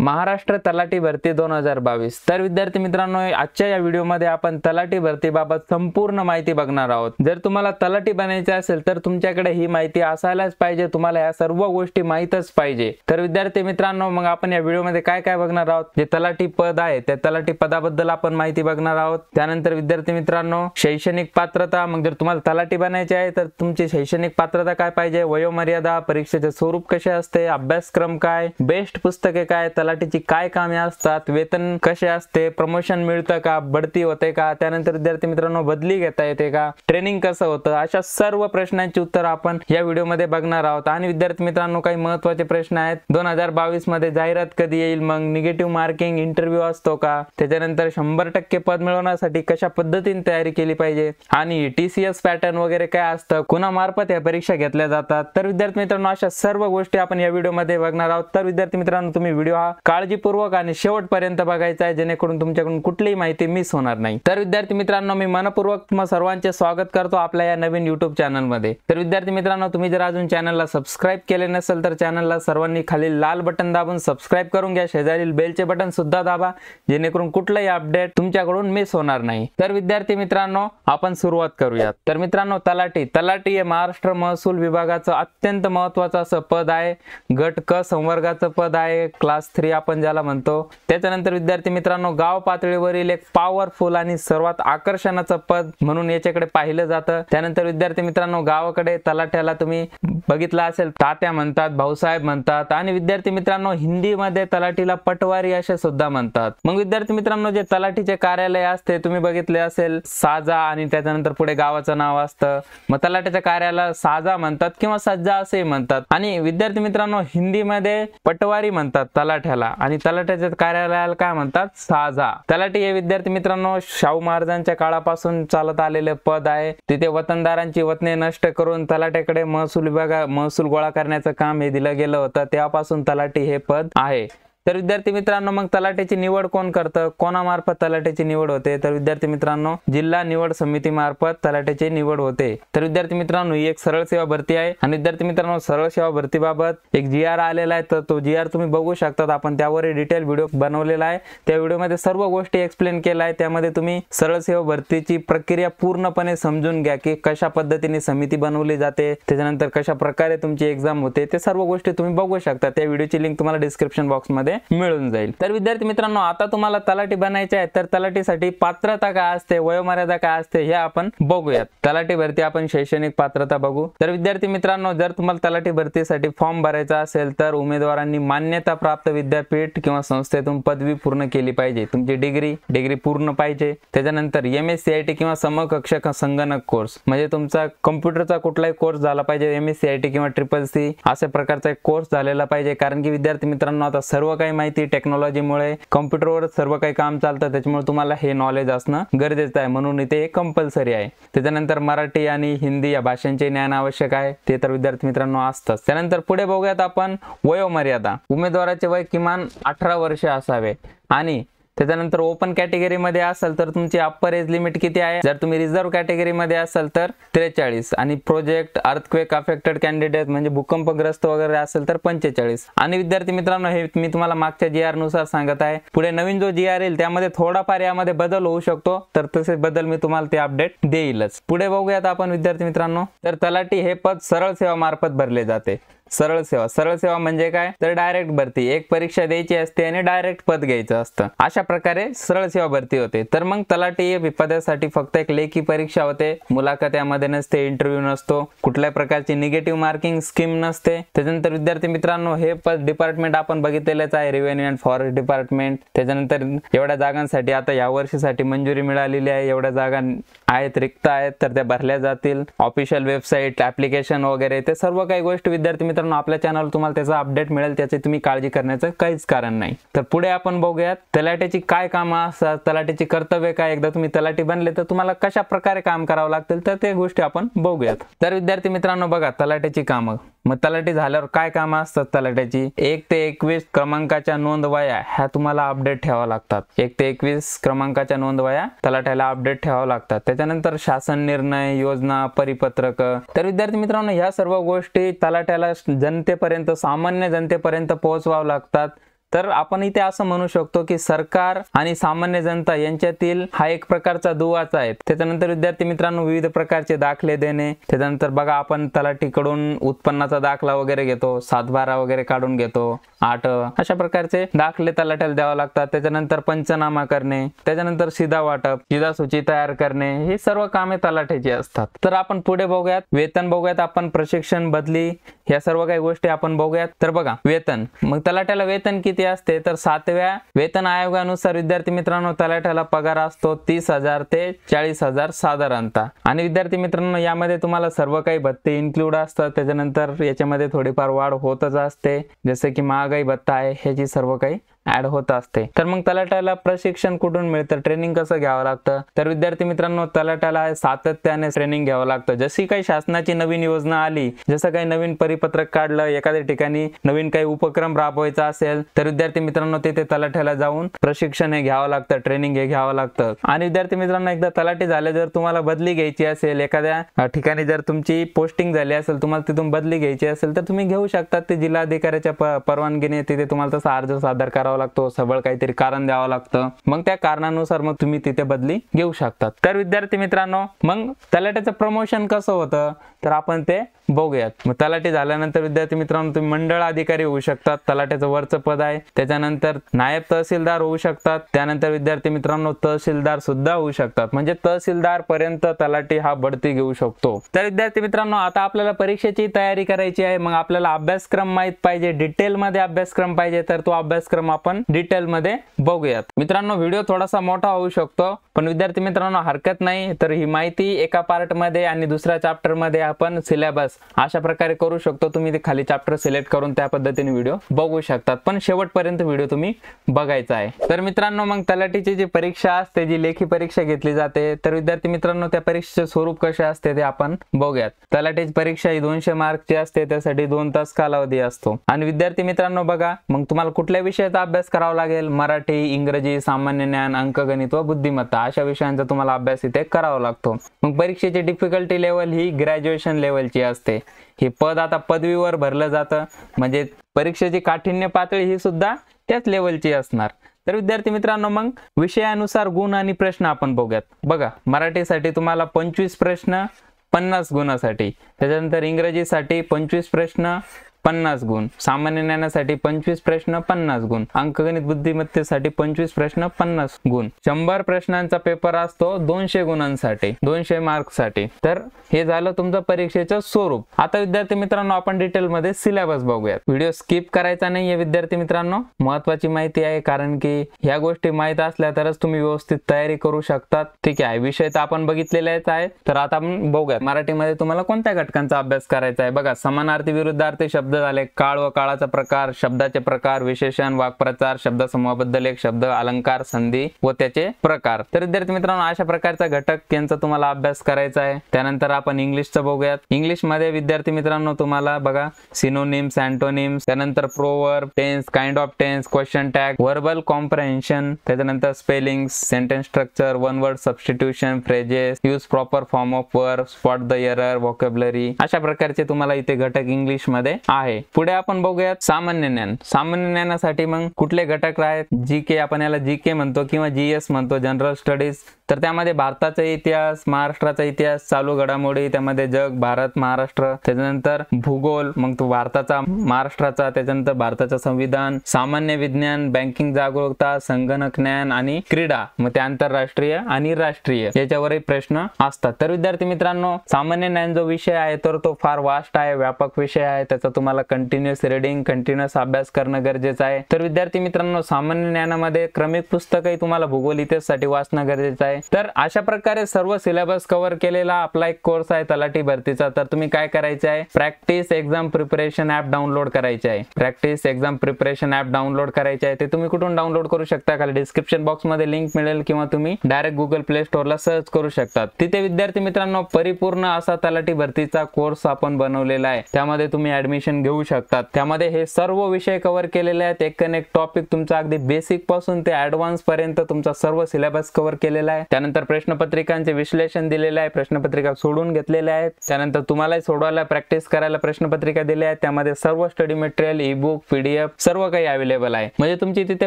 महाराष्ट्र तलाठी भरती दोन हजार बावीस. तर विद्यार्थी मित्रांनो आजच्या या व्हिडिओमध्ये आपण तलाठी भरतीबाबत संपूर्ण माहिती बघणार आहोत. जर तुम्हाला तलाठी बनायचे असेल तर तुमच्याकडे ही माहिती असायलाच पाहिजे. तुम्हाला या सर्व गोष्टी माहीतच पाहिजे. तर विद्यार्थी मित्रांनो मग आपण या व्हिडिओमध्ये काय काय बघणार आहोत? जे तलाठी पद आहे त्या तलाठी पदाबद्दल आपण माहिती बघणार आहोत. त्यानंतर विद्यार्थी मित्रांनो शैक्षणिक पात्रता. मग जर तुम्हाला तलाठी बनायचे आहे तर तुमची शैक्षणिक पात्रता काय पाहिजे? वयोमर्यादा परीक्षेचे स्वरूप कसे असते? अभ्यासक्रम काय? बेस्ट पुस्तके काय? तला तलाठीची काय कामे असतात? वेतन कसे असते? प्रमोशन मिळतं का? बढती होते का? त्यानंतर विद्यार्थी मित्रांनो बदली घेता येते का? ट्रेनिंग कसं होतं? अशा सर्व प्रश्नांची उत्तर आपण या व्हिडिओमध्ये बघणार आहोत. आणि विद्यार्थी मित्रांनो काही महत्त्वाचे प्रश्न आहेत. दोन हजार बावीसमध्ये जाहिरात कधी येईल? मग निगेटिव्ह मार्किंग इंटरव्ह्यू असतो का? त्याच्यानंतर शंभर टक्के पद मिळवण्यासाठी कशा पद्धतीने तयारी केली पाहिजे? आणि टीसीएस पॅटर्न वगैरे काय असतं? कुणामार्फत या परीक्षा घेतल्या जातात? तर विद्यार्थी मित्रांनो अशा सर्व गोष्टी आपण या व्हिडिओमध्ये बघणार आहोत. तर विद्यार्थी मित्रांनो तुम्ही व्हिडिओ हा काळजीपूर्वक आणि शेवटपर्यंत बघायचा आहे जेणेकरून तुमच्याकडून कुठलीही माहिती मिस होणार नाही. तर विद्यार्थी मित्रांनो मी मनपूर्वक तुम्हा सर्वांचे स्वागत करतो आपल्या या नवीन युट्यूब चॅनलमध्ये तर विद्यार्थी मित्रांनो तुम्ही जर अजून चॅनलला सबस्क्राईब केले नसेल तर चॅनलला सर्वांनी खाली लाल बटन दाबून सबस्क्राईब करून घ्या. शेजारील बेलचे बटन सुद्धा दाबा जेणेकरून कुठलंही अपडेट तुमच्याकडून मिस होणार नाही. तर विद्यार्थी मित्रांनो आपण सुरुवात करूयात. तर मित्रांनो तलाठी. तलाठी हे महाराष्ट्र महसूल विभागाचं अत्यंत महत्वाचं असं पद आहे. गट क संवर्गाचं पद आहे. क्लास थ्री आपण ज्याला म्हणतो. त्याच्यानंतर विद्यार्थी मित्रांनो गाव पातळीवरील एक पॉवरफुल आणि सर्वात आकर्षणाचं पद म्हणून याच्याकडे पाहिलं जातं. त्यानंतर विद्यार्थी मित्रांनो गावाकडे तलाठ्याला तुम्ही बघितलं असेल तात्या म्हणतात भाऊसाहेब म्हणतात आणि विद्यार्थी मित्रांनो हिंदीमध्ये तलाठीला पटवारी असे सुद्धा म्हणतात. मग विद्यार्थी मित्रांनो जे तलाठीचे कार्यालय असते तुम्ही बघितले असेल साजा आणि त्याच्यानंतर पुढे गावाचं नाव असतं. मग तलाठ्याच्या कार्याला साजा म्हणतात किंवा सज्जा असेही म्हणतात. आणि विद्यार्थी मित्रांनो हिंदीमध्ये पटवारी म्हणतात तलाठ्याला. आणि तलाठ्याच्या कार्यालयाला काय म्हणतात? साजा. तलाठी हे विद्यार्थी मित्रांनो शाहू महाराजांच्या काळापासून चालत आलेले पद आहे. तिथे वतनदारांची वतने नष्ट करून तलाठ्याकडे महसूल विभागा महसूल गोळा करण्याचं काम हे दिलं गेलं होतं. तेव्हापासून तलाठी हे पद आहे. तर विद्यार्थी मित्रांनो मग तलाट्याची निवड कोण करतं? कोणामार्फत तलाट्याची निवड होते? तर विद्यार्थी मित्रांनो जिल्हा निवड समिती मार्फत तलाट्याची निवड होते. तर विद्यार्थी मित्रांनो ही एक सरळ सेवा भरती आहे. आणि विद्यार्थी मित्रांनो सरळ सेवा भरतीबाबत एक जी आर आलेला आहे. तर तो जी आर तुम्ही बघू शकतात. आपण त्यावर डिटेल व्हिडिओ बनवलेला आहे. त्या व्हिडिओमध्ये सर्व गोष्टी एक्सप्लेन केल्या आहे त्यामध्ये तुम्ही सरळ सेवा भरतीची प्रक्रिया पूर्णपणे समजून घ्या की कशा पद्धतीने समिती बनवली जाते त्याच्यानंतर कशा प्रकारे तुमची एक्झाम होते ते सर्व गोष्टी तुम्ही बघू शकता. त्या व्हिडिओची लिंक तुम्हाला डिस्क्रिप्शन बॉक्समध्ये मिळून जाईल. तर विद्यार्थी मित्रांनो आता तुम्हाला तलाठी बनायचे आहे. तर तलाठीसाठी पात्रता काय असते वयोमर्यादा काय असते हे आपण बघूयात. तलाठी भरती आपण शैक्षणिक पात्रता बघू. तर विद्यार्थी मित्रांनो जर तुम्हाला तलाठी भरतीसाठी फॉर्म भरायचा असेल तर उमेदवारांनी मान्यता प्राप्त विद्यापीठ किंवा संस्थेतून पदवी पूर्ण केली पाहिजे. तुमची डिग्री डिग्री पूर्ण पाहिजे. त्याच्यानंतर M S C I T किंवा समकक्ष संगणक कोर्स म्हणजे तुमचा कम्प्युटरचा कुठलाही कोर्स झाला पाहिजे M S C I T किंवा ट्रिपल सी अशा प्रकारचा एक कोर्स झालेला पाहिजे. कारण की विद्यार्थी मित्रांनो आता सर्व काही माहिती टेक्नॉलॉजीमुळे कॉम्प्युटरवर सर्व काही काम चालतं त्याच्यामुळे तुम्हाला हे नॉलेज असणं गरजेचं आहे. म्हणून इथे कंपल्सरी आहे. त्याच्यानंतर मराठी आणि हिंदी या भाषांचे ज्ञान आवश्यक आहे. ते तर विद्यार्थी मित्रांनो असतंच. त्यानंतर पुढे बघूयात आपण वयोमर्यादा. उमेदवाराचे वय किमान अठरा वर्ष असावे. आणि त्याच्यानंतर ओपन कॅटेगरीमध्ये असाल तर तुमची अप्पर एज लिमिट किती आहे? जर तुम्ही रिझर्व्ह कॅटेगरीमध्ये असाल तर त्रेचाळीस. आणि प्रोजेक्ट अर्थक्वेक अफेक्टेड कॅन्डिडेट म्हणजे भूकंपग्रस्त वगैरे असेल तर पंचेचाळीस. आणि विद्यार्थी मित्रांनो हे मी तुम्हाला मागच्या जी आरनुसार सांगत आहे. पुढे नवीन जो जी आर येईल त्यामध्ये थोडाफार यामध्ये बदल होऊ शकतो. तर तसे बदल मी तुम्हाला ते अपडेट देईलच. पुढे बघूयात आपण विद्यार्थी मित्रांनो. तर तलाठी हे पद सरळ सेवा मार्फत भरले जाते. सरळ सेवा. सरळ सेवा म्हणजे काय? तर डायरेक्ट भरती. एक परीक्षा द्यायची असते आणि डायरेक्ट पद घ्यायचं असतं. अशा प्रकारे सरळ सेवा भरती होते. तर मग तलाठी पदासाठी फक्त एक लेखी परीक्षा होते. मुलाखत यामध्ये नसते इंटरव्ह्यू नसतो. कुठल्या प्रकारची निगेटिव्ह मार्किंग स्कीम नसते. त्याच्यानंतर विद्यार्थी मित्रांनो हे पद डिपार्टमेंट आपण बघितलेलंच आहे. रेव्हेन्यू अँड फॉरेस्ट डिपार्टमेंट त्याच्यानंतर एवढ्या जागांसाठी आता या वर्षीसाठी मंजुरी मिळालेली आहे. एवढ्या जागा आहेत रिक्त आहेत तर त्या भरल्या जातील. ऑफिशियल वेबसाईट ऍप्लिकेशन वगैरे ते सर्व काही गोष्टी विद्यार्थी मित्र मित्रांनो आपल्या चॅनल तुम्हाला त्याचा अपडेट मिळेल त्याची तुम्ही काळजी करण्याचं काहीच कारण नाही. तर पुढे आपण बघूयात तलाट्याची काय कामं असतात तलाट्याची कर्तव्य काय? एकदा तुम्ही तलाठी बनले तर तुम्हाला कशा प्रकारे काम करावं लागतील तर ते गोष्टी आपण बघूयात. तर विद्यार्थी मित्रांनो बघा तलाट्याची कामं. मग तलाठी झाल्यावर काय कामं असतात तलाट्याची एक ते एकवीस क्रमांकाच्या नोंद वया ह्या तुम्हाला अपडेट ठेवाव्या लागतात. एक ते एकवीस क्रमांकाच्या नोंद वया तलाट्याला अपडेट ठेवावं लागतात. त्याच्यानंतर शासन निर्णय योजना परिपत्रक. तर विद्यार्थी मित्रांनो ह्या सर्व गोष्टी तलाट्याला जनतेपर्यंत सामान्य जनतेपर्यंत पोहोचवावं लागतात. तर आपण इथे असं म्हणू शकतो की सरकार आणि सामान्य जनता यांच्यातील हा एक प्रकारचा दुवाचा आहे. त्याच्यानंतर विद्यार्थी मित्रांनो विविध प्रकारचे दाखले देणे. त्याच्यानंतर बघा आपण तलाठीकडून उत्पन्नाचा दाखला वगैरे घेतो सातबारा वगैरे काढून घेतो आठ अशा प्रकारचे दाखले तलाठ्याला द्यावं लागतात. त्याच्यानंतर पंचनामा करणे त्याच्यानंतर शिदा वाटप शिदा सूची तयार करणे हे सर्व कामे तलाठ्याची असतात. तर आपण पुढे बघूयात वेतन बघूयात आपण प्रशिक्षण बदली या सर्व काही गोष्टी आपण बघूयात. तर बघा वेतन. मग तलाठ्याला वेतन किती असते तर सातव्या वेतन आयोगानुसार विद्यार्थी मित्रांनो तलाठ्याला पगार असतो तीस हजार ते चाळीस हजार साधारणतः. आणि विद्यार्थी मित्रांनो यामध्ये तुम्हाला सर्व काही भत्ते इन्क्लूड असतात. त्याच्यानंतर याच्यामध्ये थोडीफार वाढ होतच असते. जसे की महागाई भत्ता आहे ह्याची सर्व काही ऍड होत असते. तर मग तलाट्याला प्रशिक्षण कुठून मिळतं? ट्रेनिंग कसं घ्यावं लागतं? तर विद्यार्थी मित्रांनो तलाट्याला सातत्याने ट्रेनिंग घ्यावं लागतं. जशी काही शासनाची नवीन योजना आली जसं काही नवीन परिपत्रक काढलं एखाद्या ठिकाणी नवीन काही उपक्रम राबवायचा असेल तर विद्यार्थी मित्रांनो तिथे तलाठ्याला जाऊन प्रशिक्षण हे घ्यावं लागतं ट्रेनिंग हे घ्यावं लागतं. आणि विद्यार्थी मित्रांनो एकदा तलाठी झाले जर तुम्हाला बदली घ्यायची असेल एखाद्या ठिकाणी जर तुमची पोस्टिंग झाली असेल तुम्हाला तिथून बदली घ्यायची असेल तर तुम्ही घेऊ शकता. ते जिल्हाधिकाऱ्याच्या परवानगीने तिथे तुम्हाला तसा अर्ज सादर करावा लागतो सबळ काहीतरी कारण द्यावं लागतं. मग त्या कारणानुसार मग तुम्ही तिथे बदली घेऊ शकतात. तर विद्यार्थी मित्रांनो मग तलाट्याचं प्रमोशन कसं होतं? तर आपण ते बघूयात. मग तलाठी झाल्यानंतर विद्यार्थी मित्रांनो तुम्ही मंडळ अधिकारी होऊ शकतात. तलाट्याचं वरचं पद आहे. त्याच्यानंतर नायब तहसीलदार होऊ शकतात. त्यानंतर विद्यार्थी मित्रांनो तहसीलदार सुद्धा होऊ शकतात. म्हणजे तहसीलदार पर्यंत तलाठी हा बढती घेऊ शकतो. तर विद्यार्थी मित्रांनो आता आपल्याला परीक्षेची तयारी करायची आहे. मग आपल्याला अभ्यासक्रम माहीत पाहिजे. डिटेलमध्ये अभ्यासक्रम पाहिजे. तर तो अभ्यासक्रम आपण डिटेल मध्ये बघूयात. मित्रांनो व्हिडिओ थोडासा मोठा होऊ शकतो पण विद्यार्थी मित्रांनो हरकत नाही. तर ही माहिती एका पार्टमध्ये आणि दुसऱ्या चॅप्टरमध्ये आपण सिलेबस अशा प्रकारे करू शकतो. तुम्ही ते खाली चॅप्टर सिलेक्ट करून त्या पद्धतीने व्हिडिओ बघू शकतात. पण शेवटपर्यंत व्हिडिओ तुम्ही बघायचा आहे. तर मित्रांनो मग तलाठीची जी परीक्षा असते जी लेखी परीक्षा घेतली जाते तर विद्यार्थी मित्रांनो त्या परीक्षेचे स्वरूप कसे असते ते आपण बघूयात. तलाठीची परीक्षा ही दोनशे मार्कची असते त्यासाठी दोन तास कालावधी असतो. आणि विद्यार्थी मित्रांनो बघा मग तुम्हाला कुठल्या विषयाचा अभ्यास करावा लागेल. मराठी इंग्रजी सामान्य ज्ञान अंकगणित व बुद्धिमत्ता अशा विषयांचा तुम्हाला अभ्यास इथे करावा लागतो. मग परीक्षेची डिफिकल्टी लेवल ही ग्रॅज्युएशन लेवलची असते. हे पद आता पदवीवर भरलं जातं. म्हणजे परीक्षेची काठिण्य पातळी ही सुद्धा त्याच लेवलची असणार. तर विद्यार्थी मित्रांनो मग विषयानुसार गुण आणि प्रश्न आपण बघूयात. बघा मराठीसाठी तुम्हाला पंचवीस प्रश्न पन्नास गुणासाठी. त्याच्यानंतर इंग्रजीसाठी पंचवीस प्रश्न पन्नास गुण. सामान्य ज्ञानासाठी पंचवीस प्रश्न पन्नास गुण. अंकगणित बुद्धिमत्तेसाठी पंचवीस प्रश्न पन्नास गुण. शंभर प्रश्नांचा पेपर असतो दोनशे गुणांसाठी दोनशे मार्क्ससाठी तर हे झालं तुमचं परीक्षेचं स्वरूप. आता विद्यार्थी मित्रांनो आपण डिटेलमध्ये सिलेबस बघूयात. व्हिडिओ स्किप करायचा नाहीये विद्यार्थी मित्रांनो. महत्वाची माहिती आहे कारण की ह्या गोष्टी माहीत असल्या तरच तुम्ही व्यवस्थित तयारी करू शकतात. ठीक आहे विषय तर आपण बघितलेलेच आहे. तर आता आपण बघूयात. मराठीमध्ये तुम्हाला कोणत्या घटकांचा अभ्यास करायचा आहे? बघा समानार्थी विरुद्धार्थी शब्द शब्द झाले काळ व काळाचा प्रकार शब्दाचे प्रकार विशेषण वाक्प्रचार शब्दसमूहाबद्दल एक शब्द अलंकार संधी व त्याचे प्रकार. तर विद्यार्थी मित्रांनो अशा प्रकारचा घटक यांचा तुम्हाला अभ्यास करायचा आहे. त्यानंतर आपण इंग्लिशचं बघूयात. इंग्लिशमध्ये विद्यार्थी मित्रांनो तुम्हाला बघा सिनोनिम्स अँटोनिम्स त्यानंतर प्रोवर tense kind of tense question tag verbal comprehension त्याच्यानंतर spelling sentence structure one word substitution phrases use proper form of verb spot the error vocabulary अशा प्रकारचे तुम्हाला इथे घटक इंग्लिशमध्ये आहे. पुढे आपण बघूयात सामान्य ज्ञान. सामान्य ज्ञानासाठी मग कुठले घटक आहेत? जी के आपण याला जी के म्हणतो किंवा जी एस म्हणतो जनरल स्टडीज तर त्यामध्ये भारताचा इतिहास महाराष्ट्राचा इतिहास चालू घडामोडी त्यामध्ये जग भारत महाराष्ट्र. त्याच्यानंतर भूगोल मग तो भारताचा महाराष्ट्राचा त्याच्यानंतर भारताचं संविधान. सामान्य विज्ञान बँकिंग जागरूकता संगणक ज्ञान आणि क्रीडा. मग ते आंतरराष्ट्रीय आणि राष्ट्रीय याच्यावरही प्रश्न असतात. तर विद्यार्थी मित्रांनो सामान्य ज्ञान जो विषय आहे तर तो फार वास्ट आहे व्यापक विषय आहे. त्याचा तुम्हाला कंटिन्युअस रिडिंग कंटिन्युअस अभ्यास करणं गरजेचं आहे. तर विद्यार्थी मित्रांनो सामान्य ज्ञानामध्ये क्रमिक पुस्तकही तुम्हाला भूगोल इतिहाससाठी वाचणं गरजेचं आहे. तर अशा प्रकारे सर्व सिलेबस कव्हर केलेला आपला एक कोर्स आहे तलाठी भरतीचा. तर तुम्ही काय करायचे आहे? Practice exam preparation app download करायचे आहे. Practice exam preparation app download करायचे आहे. ते तुम्ही कुठून डाउनलोड करू शकता? खाली डिस्क्रिप्शन बॉक्समध्ये लिंक मिळेल किंवा तुम्ही डायरेक्ट गुगल प्ले स्टोअरला सर्च करू शकता. तिथे विद्यार्थी मित्रांनो परिपूर्ण असा तलाठी भरतीचा कोर्स आपण बनवलेला आहे. त्यामध्ये तुम्ही ऍडमिशन करून घेऊ शकतात. त्यामध्ये हे सर्व विषय कव्हर केलेले आहेत. एक एक टॉपिक तुमचा अगदी बेसिकपासून ते ऍडव्हान्स पर्यंत तुमचा सर्व सिलेबस कव्हर केलेला आहे. त्यानंतर प्रश्नपत्रिकांचे विश्लेषण दिलेले आहे. प्रश्नपत्रिका सोडून घेतलेल्या आहेत. त्यानंतर तुम्हालाही सोडवायला प्रॅक्टिस करायला प्रश्नपत्रिका दिल्या आहेत. त्यामध्ये सर्व study material e book PDF सर्व काही अवेलेबल आहे. म्हणजे तुमची तिथे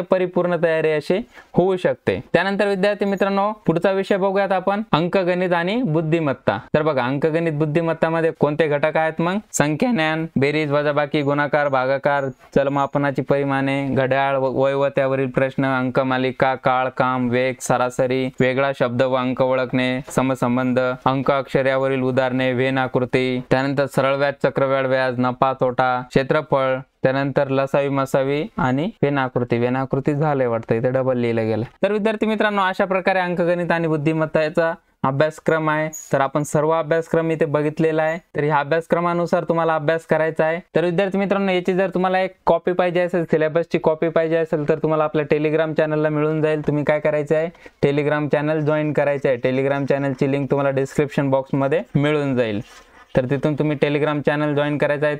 परिपूर्ण तयारी अशी होऊ शकते. त्यानंतर विद्यार्थी मित्रांनो पुढचा विषय बघूयात आपण. अंकगणित आणि बुद्धिमत्ता. तर बघा अंकगणित बुद्धिमत्तामध्ये कोणते घटक आहेत मग? संख्या ज्ञान बेरीज वजाबाकी गुणाकार भागाकार चलमापनाची परिमाणे घड्याळ वैवत्यावरील वय व त्यावरील प्रश्न अंकमालिका काळ काम वेग सरासरी वेगळा शब्द व अंक ओळखणे समसंबंध अंक अक्षर्यावरील उदाहरणे वेन आकृती त्यानंतर सरळ व्याज चक्रव्याळ व्याज नफा तोटा क्षेत्रफळ त्यानंतर लसावी मसावी आणि वेनाकृती. वेनाकृती झाले वाटतं इथे डबल लिहिलं गेलं. तर विद्यार्थी मित्रांनो अशा प्रकारे अंकगणित आणि बुद्धिमत्ता याचा अभ्यासक्रम आहे. तर आपण सर्व अभ्यासक्रम इथे बघितलेला आहे. तर ह्या अभ्यासक्रमानुसार तुम्हाला अभ्यास करायचा आहे. तर विद्यार्थी मित्रांनो याची जर तुम्हाला एक कॉपी पाहिजे असेल सिलेबसची कॉपी पाहिजे असेल तर तुम्हाला आपल्या टेलिग्राम चॅनलला मिळून जाईल. तुम्ही काय करायचं आहे? टेलिग्राम चॅनल जॉईन करायचं आहे. टेलिग्राम चॅनलची लिंक तुम्हाला डिस्क्रिप्शन बॉक्समध्ये मिळून जाईल. तर तिथून तुम्ही टेलिग्राम चॅनल जॉईन करायचं आहे.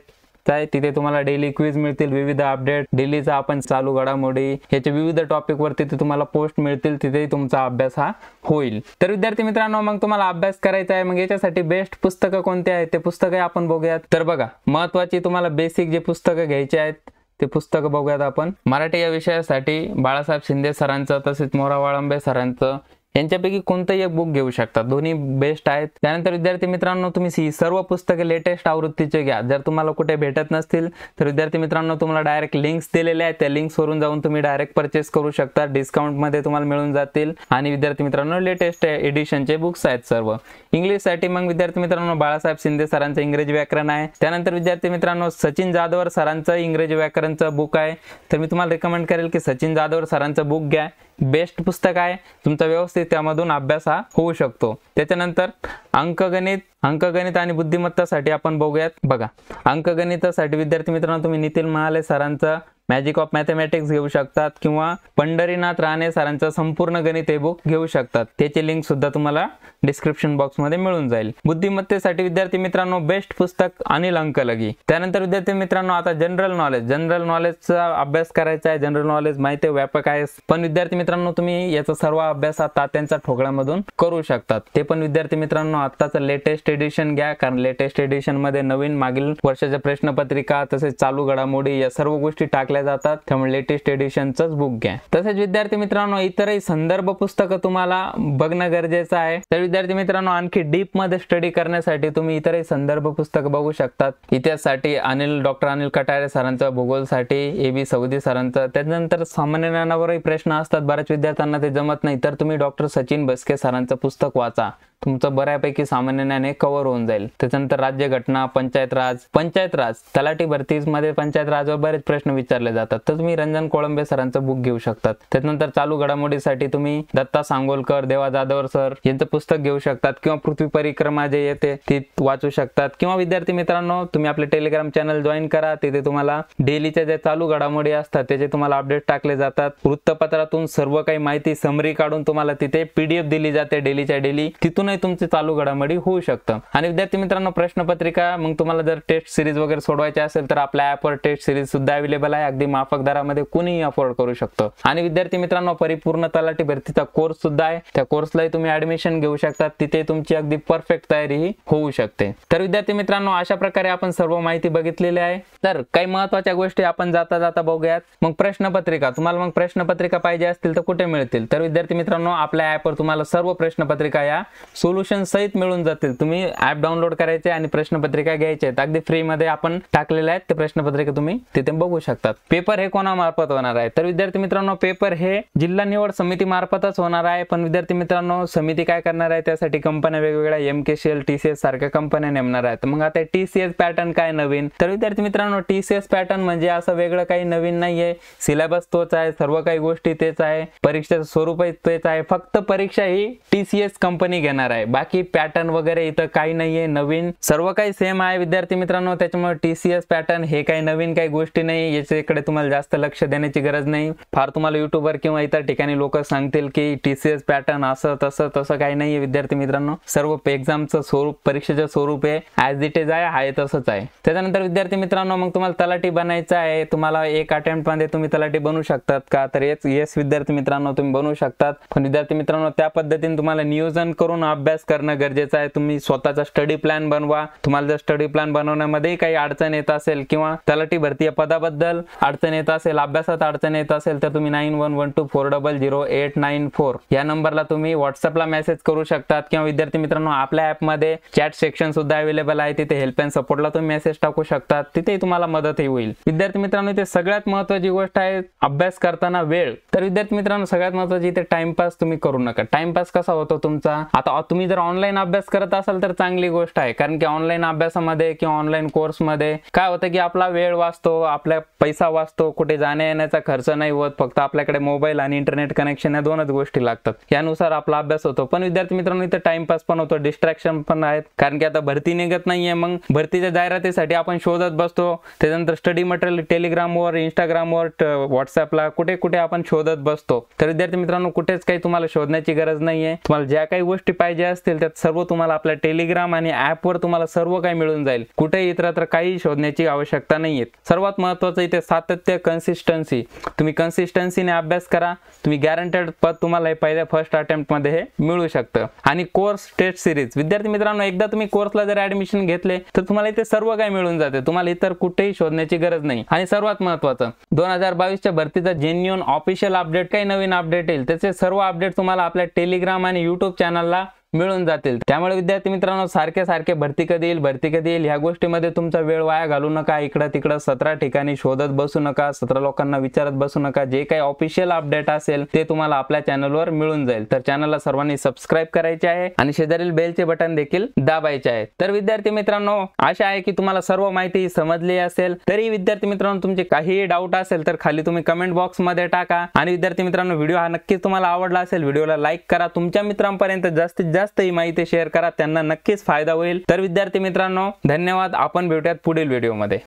आहे. तिथे तुम्हाला डेली क्विज मिळतील विविध अपडेट डेलीचा आपण चालू घडामोडी याचे विविध टॉपिक वरती तिथे तुम्हाला पोस्ट मिळतील तिथेही तुमचा अभ्यास हा होईल. तर विद्यार्थी मित्रांनो मग तुम्हाला अभ्यास करायचा आहे मग याच्यासाठी बेस्ट पुस्तकं कोणते आहेत? ते पुस्तकं आपण बघूयात. तर बघा महत्वाची तुम्हाला बेसिक जे पुस्तकं घ्यायची आहेत ते पुस्तकं बघूयात आपण. मराठी या विषयासाठी बाळासाहेब शिंदे सरांचं तसेच मोरा वाळंबे सरांचं यांच्यापैकी कोणतंही एक बुक घेऊ शकता. दोन्ही बेस्ट आहेत. त्यानंतर विद्यार्थी मित्रांनो तुम्ही सी सर्व पुस्तके लेटेस्ट आवृत्तीचे घ्या. जर तुम्हाला कुठे भेटत नसतील तर विद्यार्थी मित्रांनो तुम्हाला डायरेक्ट लिंक्स दिलेले आहेत. त्या लिंक्सवरून जाऊन तुम्ही डायरेक्ट परचेस करू शकता. डिस्काउंटमध्ये तुम्हाला मिळून जातील. आणि विद्यार्थी मित्रांनो लेटेस्ट एडिशनचे बुक्स आहेत सर्व. इंग्लिशसाठी मग विद्यार्थी मित्रांनो बाळासाहेब शिंदे सरांचं इंग्रजी व्याकरण आहे. त्यानंतर विद्यार्थी मित्रांनो सचिन जाधवर सरांचं इंग्रजी व्याकरणचं बुक आहे. तर मी तुम्हाला रेकमेंड करेल की सचिन जाधवर सरांचं बुक घ्या. बेस्ट पुस्तक आहे. तुमचा व्यवस्थित त्यामधून अभ्यास हा होऊ शकतो. त्याच्यानंतर अंकगणित अंकगणित आणि बुद्धिमत्तासाठी आपण बघूयात. बघा अंकगणितासाठी विद्यार्थी मित्रांनो तुम्ही नितीन महाले सरांचं मॅजिक ऑफ मॅथमॅटिक्स घेऊ शकतात किंवा पंढरीनाथ राणे सरांचं संपूर्ण गणित हे बुक घेऊ शकतात. त्याची लिंक सुद्धा तुम्हाला डिस्क्रिप्शन बॉक्समध्ये मिळून जाईल. बुद्धिमत्तेसाठी विद्यार्थी मित्रांनो बेस्ट पुस्तक अनिल अंकलगी. त्यानंतर विद्यार्थी मित्रांनो आता जनरल नॉलेज जनरल नॉलेजचा अभ्यास करायचा आहे. जनरल नॉलेज माहिती आहे व्यापक आहे. पण विद्यार्थी मित्रांनो तुम्ही याचा सर्व अभ्यास हा तात्यांच्या ठोकळ्यामधून करू शकतात. ते पण विद्यार्थी मित्रांनो आताचं लेटेस्ट एडिशन घ्या. कारण लेटेस्ट एडिशनमध्ये नवीन मागील वर्षाच्या प्रश्नपत्रिका तसेच चालू घडामोडी या सर्व गोष्टी टाकल्या जातात. त्यामुळे लेटेस्ट एडिशनचंच बुक घ्या. तसेच विद्यार्थी मित्रांनो इतरही संदर्भ पुस्तकं तुम्हाला बघणं गरजेचं आहे. तर विद्यार्थी मित्रांनो आणखी डीपमध्ये स्टडी करण्यासाठी तुम्ही इतरही संदर्भ पुस्तक बघू शकतात. इतिहाससाठी अनिल डॉक्टर अनिल कटारे सरांचं भूगोलसाठी ए बी सौदी सरांचं. त्यानंतर सामान्य ज्ञानावरही प्रश्न असतात. बऱ्याच विद्यार्थ्यांना ते जमत नाही. तर तुम्ही डॉक्टर सचिन बसके सरांचं पुस्तक वाचा. तुमचं बऱ्यापैकी सामान्य ज्ञान कव्हर होऊन जाईल. त्याच्यानंतर राज्य घटना पंचायत राज पंचायत राज तलाठी भरतीमध्ये पंचायत राजवर बरेच प्रश्न विचारले जातात. तर तुम्ही रंजन कोळंबे सरांचं बुक घेऊ शकतात. त्याच्यानंतर चालू घडामोडीसाठी तुम्ही दत्ता सांगोलकर देवा जाधवर सर यांचं पुस्तक घेऊ शकतात किंवा पृथ्वी परिक्रमा जे येते ती वाचू शकतात. किंवा विद्यार्थी मित्रांनो तुम्ही आपले टेलिग्राम चॅनल जॉईन करा. तिथे तुम्हाला डेलीच्या जे चालू घडामोडी असतात त्याचे तुम्हाला अपडेट टाकले जातात. वृत्तपत्रातून सर्व काही माहिती समरी काढून तुम्हाला तिथे पीडीएफ दिली जाते डेलीच्या डेली. तिथूनही तुमची चालू घडामोडी होऊ शकतं. आणि विद्यार्थी मित्रांनो प्रश्नपत्रिका मग तुम्हाला जर टेस्ट सिरीज वगैरे सोडवायची असेल तर आपल्या ऍपवर टेस्ट सिरीज सुद्धा अवेलेबल आहे. अगदी माफक दरामध्ये कुणीही अफोर्ड करू शकतो. आणि विद्यार्थी मित्रांनो परिपूर्ण तलाठी भरतीचा कोर्स सुद्धा आहे. त्या कोर्सलाही तुम्ही ऍडमिशन घेऊ शकता. तिथे तुमची अगदी परफेक्ट तयारी ही होऊ शकते. तर विद्यार्थी मित्रांनो अशा प्रकारे आपण सर्व माहिती बघितलेली आहे. तर काही महत्त्वाच्या गोष्टी आपण जाता जाता बघूयात. मग प्रश्नपत्रिका तुम्हाला मग प्रश्नपत्रिका पाहिजे असतील तर कुठे मिळतील? तर विद्यार्थी मित्रांनो आपल्या ऍपवर तुम्हाला सर्व प्रश्नपत्रिका या सोल्युशन सहित मिळून जातील. तुम्ही ऍप डाउनलोड करायचे आणि प्रश्नपत्रिका घ्यायचे आहेत. अगदी फ्री मध्ये आपण टाकलेले आहेत. ते प्रश्नपत्रिका तुम्ही तिथे बघू शकतात. पेपर हे कोणामार्फत होणार आहे? तर विद्यार्थी मित्रांनो पेपर हे जिल्हा निवड समिती मार्फतच होणार आहे. पण विद्यार्थी मित्रांनो समिती काय करणार आहे? त्यासाठी कंपन्या वेगवेगळ्या M K C L T C S सारख्या कंपन्या नेमणार आहेत. मग आता टी सी एस पॅटर्न काय नवीन? तर विद्यार्थी मित्रांनो टी सी एस पॅटर्न म्हणजे असं वेगळं काही नवीन नाहीये. सिलेबस तोच आहे. सर्व काही गोष्टी तेच आहे. परीक्षेचं स्वरूपही तेच आहे. फक्त परीक्षा ही टी सी एस कंपनी घेणार येणार आहे. बाकी पॅटर्न वगैरे इथं काही नाहीये नवीन. सर्व काही सेम आहे विद्यार्थी मित्रांनो त्याच्यामुळे टीसीएस पॅटर्न हे काही नवीन काही गोष्टी नाही याच्याकडे तुम्हाला जास्त लक्ष देण्याची गरज नाही. फार तुम्हाला युट्यूबवर किंवा इतर ठिकाणी लोक सांगतील की टीसीएस पॅटर्न असं तसं तसं काही नाहीये विद्यार्थी मित्रांनो. सर्व एक्झामचं स्वरूप परीक्षेचं स्वरूप आहे. ॲज इट इज आहे आहे तसंच आहे. त्याच्यानंतर विद्यार्थी मित्रांनो मग तुम्हाला तलाठी बनायचं आहे. तुम्हाला एक अटेम्प्टमध्ये तुम्ही तलाठी बनवू शकतात का? तर येस येस विद्यार्थी मित्रांनो तुम्ही बनवू शकतात. पण विद्यार्थी मित्रांनो त्या पद्धतीने तुम्हाला नियोजन करून अभ्यास करणं गरजेचं आहे. तुम्ही स्वतःचा स्टडी प्लॅन बनवा. तुम्हाला जर स्टडी प्लॅन बनवण्यामध्ये काही अडचण येत असेल किंवा तलाठी भरती या पदाबद्दल अडचण येत असेल अभ्यासात अडचण येत असेल तर तुम्ही nine one one two four double zero eight nine four या नंबरला तुम्ही व्हॉट्सअपला मेसेज करू शकतात. किंवा विद्यार्थी मित्रांनो आपल्या ऍपमध्ये चॅट सेक्शन सुद्धा अवेलेबल आहे. तिथे हेल्प अँड सपोर्टला तुम्ही मेसेज टाकू शकतात. तिथेही तुम्हाला मदतही होईल. विद्यार्थी मित्रांनो इथे सगळ्यात महत्वाची गोष्ट आहे अभ्यास करताना वेळ. तर विद्यार्थी मित्रांनो सगळ्यात महत्वाची इथे टाइमपास तुम्ही करू नका. टाइमपास कसा होतो तुमचा? आता तुम्ही जर ऑनलाईन अभ्यास करत असाल तर चांगली गोष्ट आहे. कारण की ऑनलाईन अभ्यासामध्ये किंवा ऑनलाईन कोर्समध्ये काय होतं की आपला वेळ वाचतो आपला पैसा वाचतो कुठे जाण्या येण्याचा खर्च नाही होत फक्त आपल्याकडे मोबाईल आणि इंटरनेट कनेक्शन या दोनच गोष्टी लागतात. यानुसार आपला अभ्यास होतो. पण विद्यार्थी मित्रांनो इथं टाइमपास पण होतो डिस्ट्रॅक्शन पण आहेत. कारण की आता भरती निघत नाहीये. मग भरतीच्या जाहिरातीसाठी आपण शोधत बसतो. त्याच्यानंतर स्टडी मटेरियल टेलिग्रामवर इंस्टाग्रामवर व्हॉट्सअपला कुठे कुठे आपण शोधत बसतो. तर विद्यार्थी मित्रांनो कुठेच काही तुम्हाला शोधण्याची गरज नाहीये. तुम्हाला ज्या काही गोष्टी पाहिजे असतील त्यात सर्व तुम्हाला आपल्या टेलिग्राम आणि ऍपवर तुम्हाला सर्व काही मिळून जाईल. कुठेही इतरत्र काही शोधण्याची आवश्यकता नाहीये सर्वात महत्वाचं इथे सातत्य कन्सिस्टन्सी तुम्ही कन्सिस्टन्सीने अभ्यास करा. तुम्ही गॅरंटेड पद तुम्हाला हे पहिल्या फर्स्ट अटेम्प्टमध्ये हे मिळू शकतं. आणि कोर्स टेस्ट सिरीज विद्यार्थी मित्रांनो एकदा तुम्ही कोर्सला जर ऍडमिशन घेतले तर तुम्हाला इथे सर्व काही मिळून जाते. तुम्हाला इतर कुठेही शोधण्याची गरज नाही. आणि सर्वात महत्वाचं दोन हजार बावीसच्या भरतीचा जेन्युअन ऑफिशियल अपडेट काही नवीन अपडेट येईल. त्याचे सर्व अपडेट तुम्हाला आपल्या टेलिग्राम आणि युट्यूब चॅनलला मिळून जातील. त्यामुळे विद्यार्थी मित्रांनो सारखे सारखे भरती कधी येईल भरती कधी येईल ह्या गोष्टीमध्ये तुमचा वेळ वाया घालू नका. इकडं तिकडं सतरा ठिकाणी शोधत बसू नका सतरा लोकांना विचारत बसू नका. जे काही ऑफिशियल अपडेट असेल ते तुम्हाला आपल्या चॅनलवर मिळून जाईल. तर चॅनलला सर्वांनी सबस्क्राईब करायचे आहे आणि शेजारील बेलचे बटन देखील दाबायचे आहे. तर विद्यार्थी मित्रांनो आशा आहे की तुम्हाला सर्व माहिती समजली असेल. तरी विद्यार्थी मित्रांनो तुमचे काहीही डाऊट असेल तर खाली तुम्ही कमेंट बॉक्समध्ये टाका. आणि विद्यार्थी मित्रांनो व्हिडिओ हा नक्कीच तुम्हाला आवडला असेल व्हिडिओला लाईक करा. तुमच्या मित्रांपर्यंत जास्तीत जास्त ही माहिती शेअर करा त्यांना नक्कीच फायदा होईल. तर विद्यार्थी मित्रांनो धन्यवाद. आपण भेटूयात पुढील व्हिडिओमध्ये